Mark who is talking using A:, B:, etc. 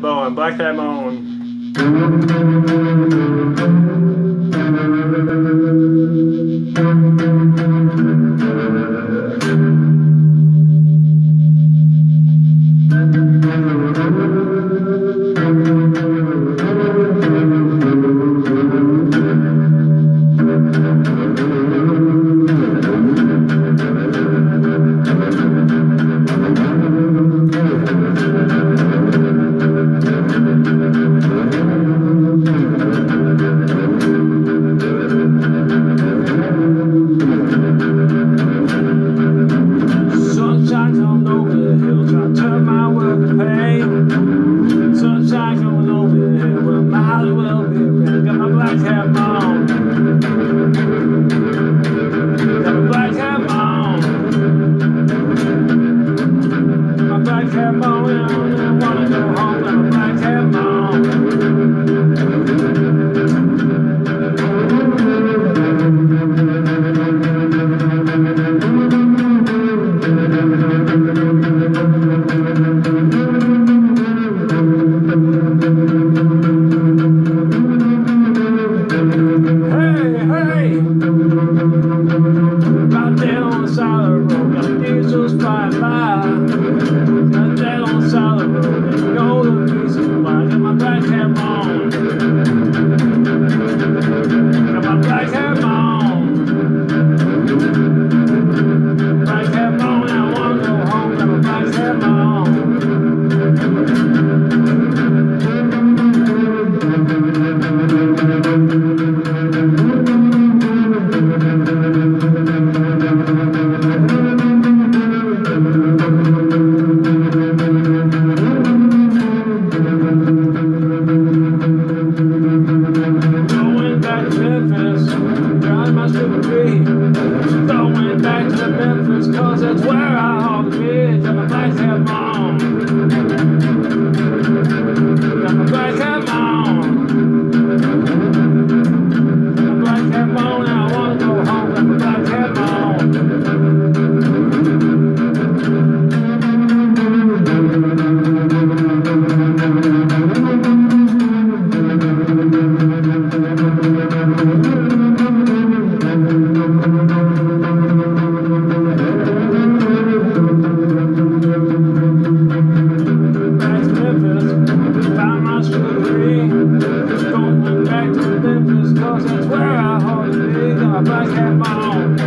A: Bone, Black Cat Bone. Turn my work to pain. Sunshine coming over hill, well, might as well be. Got my black cat got flying by. Got dead on the of the road, and you know the reason why. Got my black cat on. Cause that's where Memphis, found my tree. Going back to Memphis, cause that's where I to be. Got my black cat on. Black